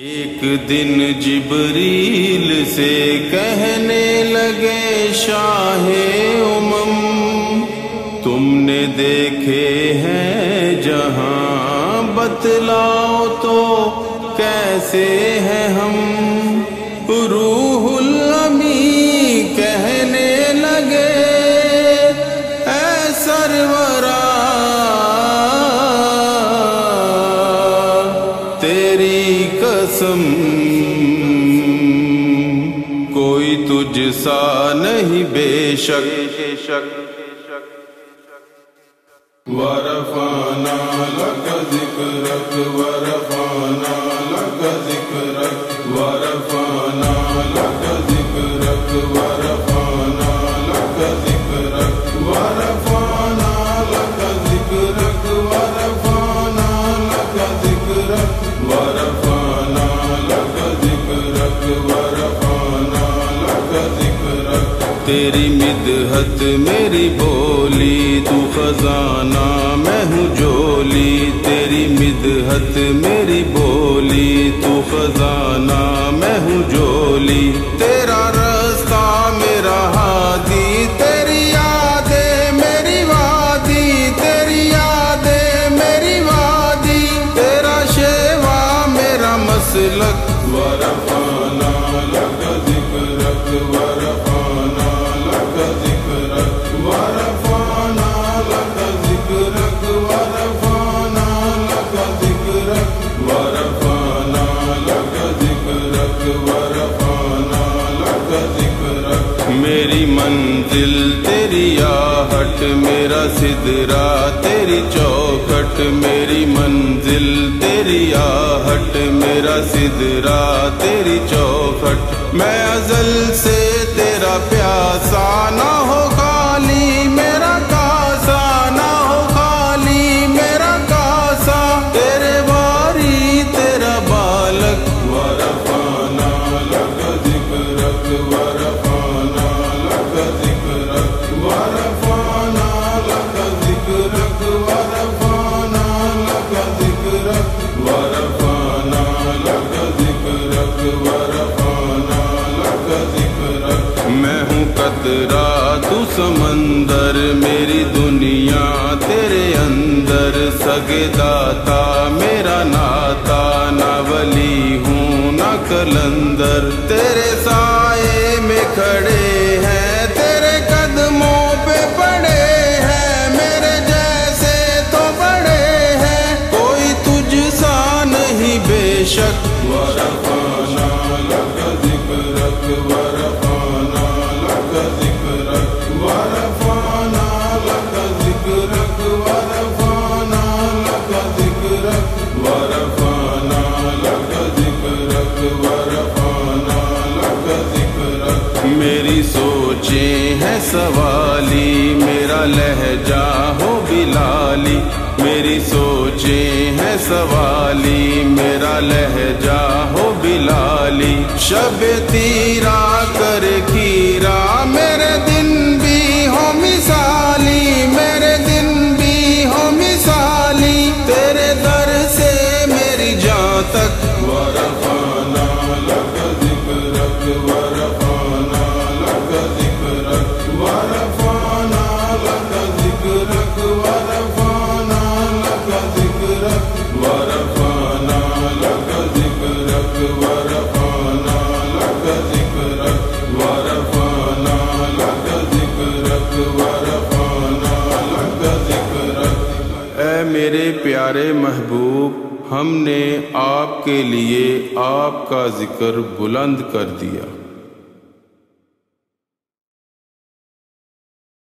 ایک دن جبریل سے کہنے لگے شاہ امم، تم نے دیکھے ہیں جہاں بتلاؤ تو کیسے ہیں ہم؟ روح قسم، کوئی تجھ سا نہیں بے شک۔ ورفانا لکا ذکرک ورفانا لکا ذکرک ورفانا لکا ذکرک ورفانا لکا ذکرک ورفانا لکا ذکرک ورفانا لکا ذکرک تیری مدحت، میری بولی، تو خزانہ میں ہوں جولی۔ تیری مدحت، میری بولی، تو خزانہ میں ہوں جولی۔ تیرا رستہ میرا ہادی، تیری یادیں میری وادی۔ تیری یادیں میری وادی۔ تیرا شیوا، میرا مسلک ورفانا میری منزل تیری آہٹ، میرا سدرا تیری چوکھٹ، میری منزل تیری آہٹ، میرا سدرا تیری چوکھٹ۔ میں ازل سے تیرا پیاسا نہ ہوگا میں ہوں قطرہ تو سمندر میری دنیا تیرے اندر سگے داتا میرا ناتا نہ ولی ہوں نہ کلندر تیرے سائے میری سوچیں ہیں سوالی، میرا لہجہ ہو بلالی، میری سوچیں ہیں سوالی، میرا لہجہ ہو بلالی، شب تیرا اے میرے پیارے محبوب، ہم نے آپ کے لیے آپ کا ذکر بلند کر دیا۔